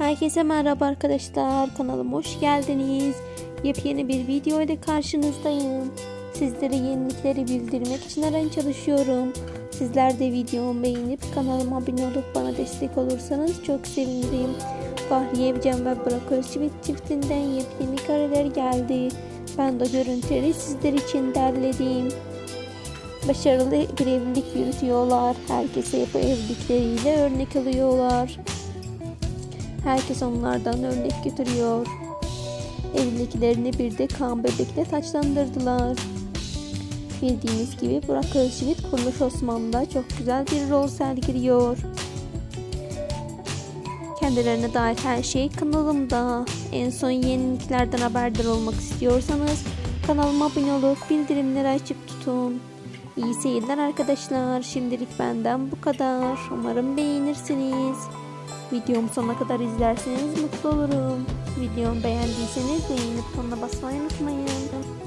Herkese merhaba arkadaşlar. Kanalıma hoş geldiniz. Yepyeni bir video ile karşınızdayım. Sizlere yenilikleri bildirmek için her an çalışıyorum. Sizler de videomu beğenip kanalıma abone olup bana destek olursanız çok sevinirim. Fahriye Evcen ve Burak Özçivit çiftinden yepyeni kareler geldi. Ben de görüntüleri sizler için derledim. Başarılı bir evlilik yürütüyorlar. Herkese bu evlilikleriyle örnek alıyorlar. Herkes onlardan örnek götürüyor. Evliliklerini bir de kan bebekle taçlandırdılar. Bildiğiniz gibi Burak Özçivit Kuruluş Osman'da çok güzel bir rol sergiliyor. Kendilerine dair her şey kanalımda. En son yeniliklerden haberdar olmak istiyorsanız kanalıma abone olup bildirimleri açıp tutun. İyi seyirler arkadaşlar. Şimdilik benden bu kadar. Umarım beğenirsiniz. Videomu sonuna kadar izlerseniz mutlu olurum. Videomu beğendiyseniz beğeni butonuna basmayı unutmayın.